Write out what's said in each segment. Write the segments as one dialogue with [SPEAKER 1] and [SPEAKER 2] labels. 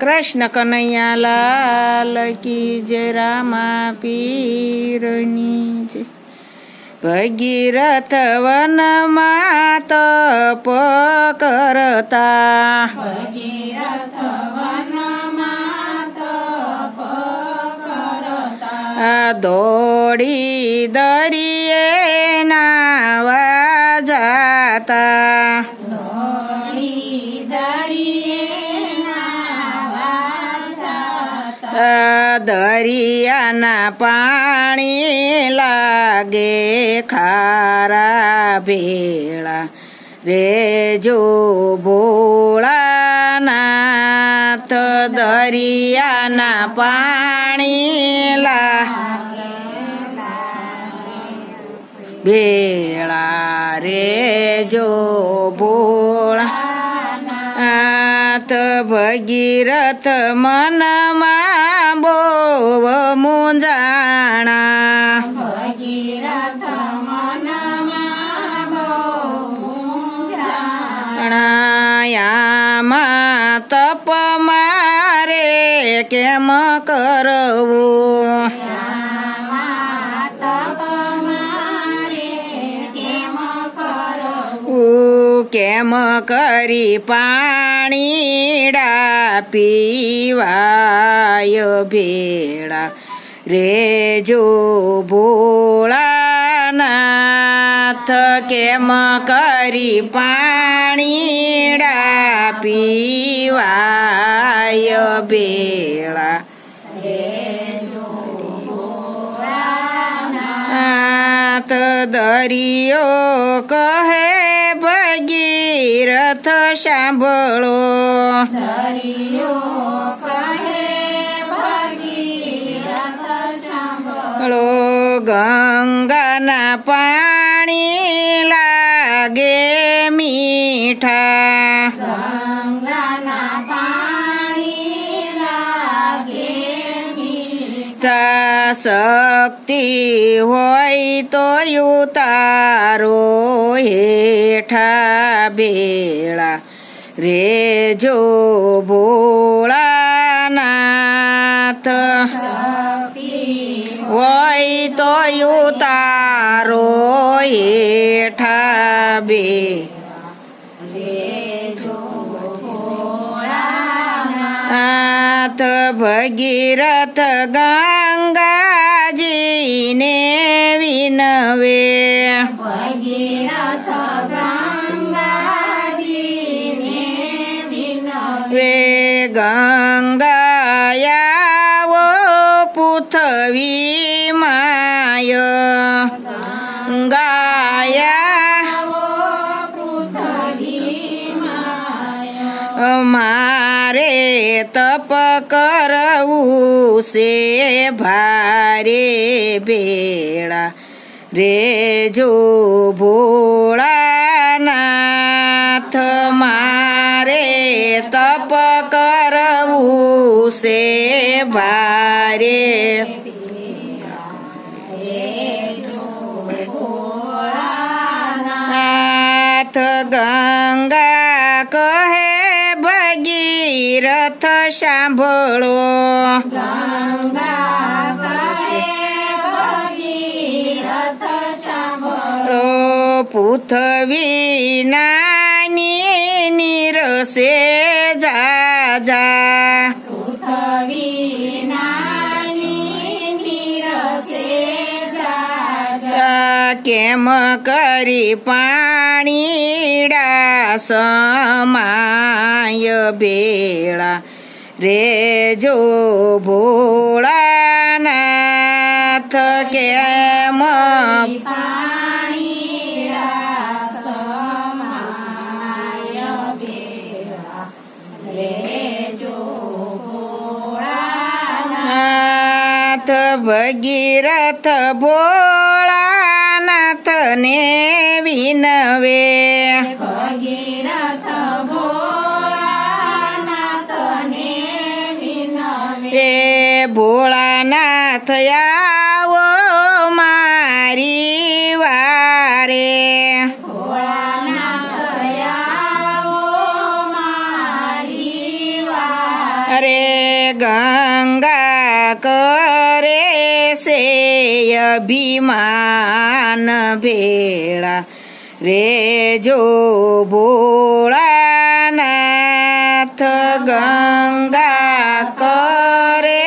[SPEAKER 1] કૃષ્ણ કનૈયા લાલ કી જય રામા પીરની જય. ભગીરથ વનમાં તપ કરતા આ દોડી દરિયે નાવા દરિયાના પાણી લાગે ખારા ભેળા રેજો ભોળાનાથ દરિયાના પાણી લાગે ભેળા રેજો ભોળા નાથ ભગીરથ મનમાં બોવ મુંજાણા પ્રાણાયામાં તપ મારે કેમ કરવું ઉ કેમ કરી પાણીડા પીવાય ભેળા રેજો ભોળાનાથ કેમ કરી પાણીડા પીવાય ભેળા નાથ દરિયો કહે ભગીરથ સાંભળો. લો ગંગાના પાણી લાગે મીઠા શક્તિ હોય તો તારો હેઠા બેળા રેજો ભોળાનાથ. હોય તો તારો હેઠા બે નાથ ભગીરથ ગંગાજીને વિનવે વે ગંગાયાવો છે ભારે ભેળા રેજો ભોળાનાથ મારે તપ કરવું છે ભારે ભગીરથ સાંભળો. પૃથ્વી નાની નિરસે જાજા. કેમ કરી પાણીડા સમાય ભેળા રેજો ભોળાનાથ કેમ? ભગીરથ ભોળાનાથ ને વિનવે. રે ભોળાનાથ આવો મારી વારે. અરે ગંગા કરે છે અભિમાન. ભેળા રે જો ભોળાનાથ ગંગા કરે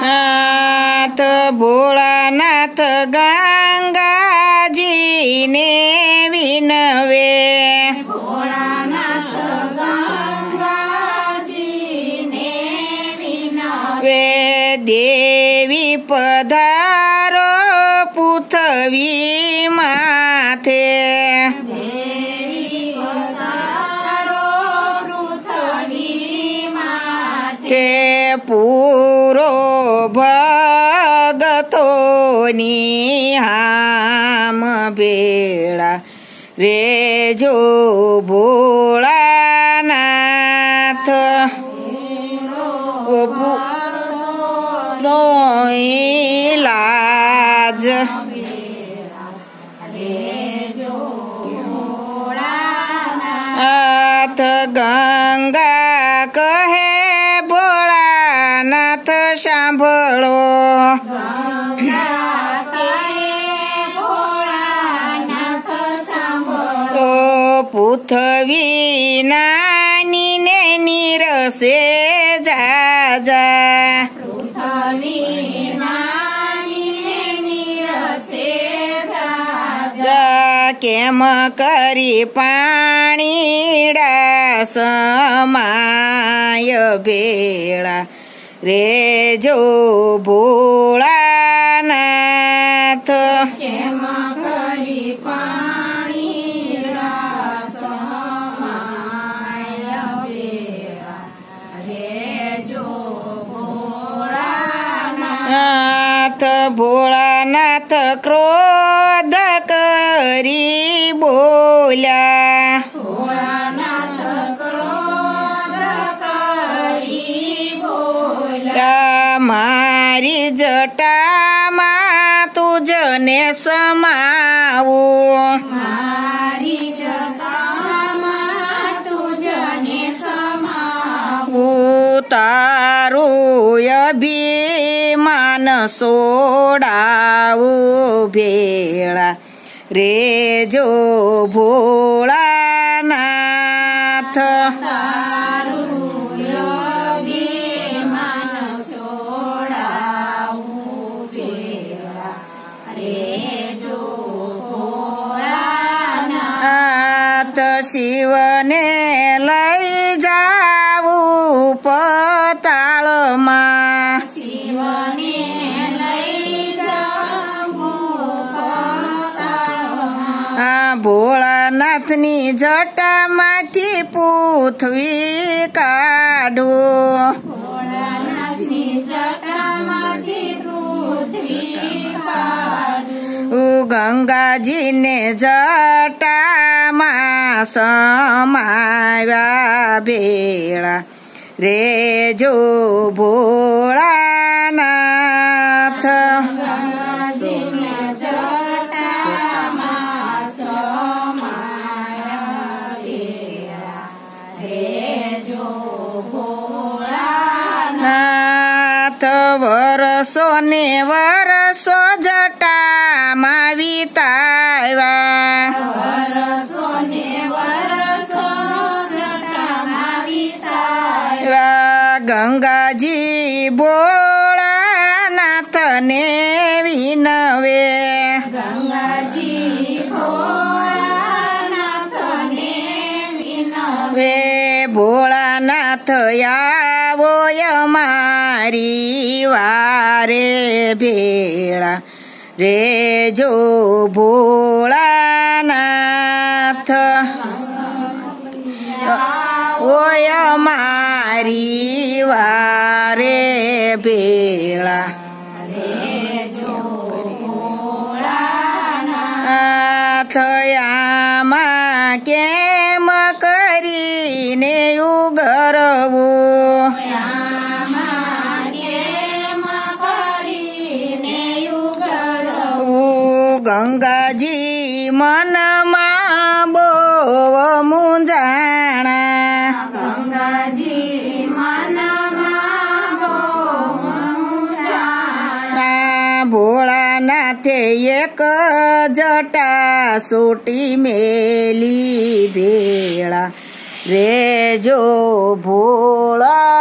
[SPEAKER 1] નાથ ભોળાનાથ ગંગાજીને દેવી પધારો પૃથ્વી માથે. તે પૂરો ભગતોની હામ ભેળા. રે જો ભોળાનાથ ગંગા કહે ભોળાનાથ સાંભળો ઓ પૃથ્વી નાની ને નીરસે જા કેમ કરી પાણીડા સમાય ભેળા? રે જો ભોળાનાથ. નાથ ભોળાનાથ ક્રોધ કરી બોલ્યા રા મારી જટામાં તુજને સમાવું ઉતારું અભિમાન સોડાવું ભેળા રે જો ભોળાનાથ નાથ શિવને भोलानाथनी जटामाथि पृथ्वी काढो गङ्गाजी ने जटामा समाया बेडा रे जो भोला વરસો ને વરસો જટામાં વિતાવ્યા. એવા ગંગાજી ભોળાનાથને વિનવે. વે ભોળાનાથ આવો અમારી વારે ભેળા રે જો ભોળાનાથ. ઓય મારી વારે ભેળા થયા માં કરીને એક જટા સોટી મેલી ભેળા રેજો ભોળાનાથ.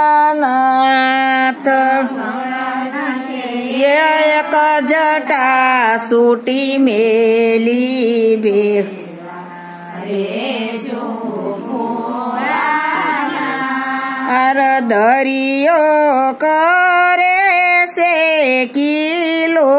[SPEAKER 1] એક જટા સોટી મેલી ભેળા અર દરિયો કરે છે
[SPEAKER 2] દરિયો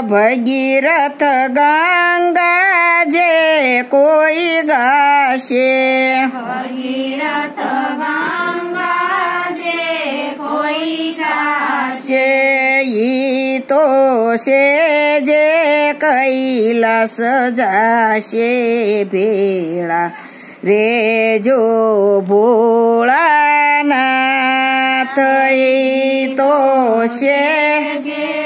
[SPEAKER 1] ભગીરથ ગંગા જે કોઈ ગાશે.
[SPEAKER 2] ભગીરથ ગંગા જે કોઈ ગાશે.
[SPEAKER 1] ઈ તો છે જે કૈલાસ જાશે ભેળા. રેજો ભોળાનાથ ઈ તો છે
[SPEAKER 2] જે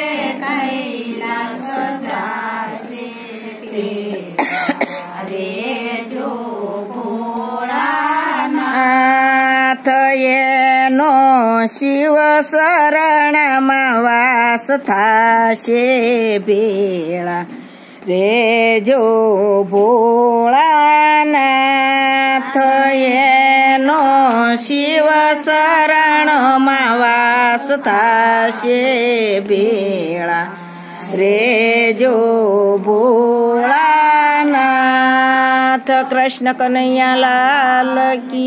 [SPEAKER 1] એનો શિવ શરણમાં વાસ થાશે ભેળા રેજો ભોળાનાથ એનો શિવ શરણમાં વાસ થાશે ભેળા રેજો ભોળાનાથ કૃષ્ણ કનૈયા લાલ કી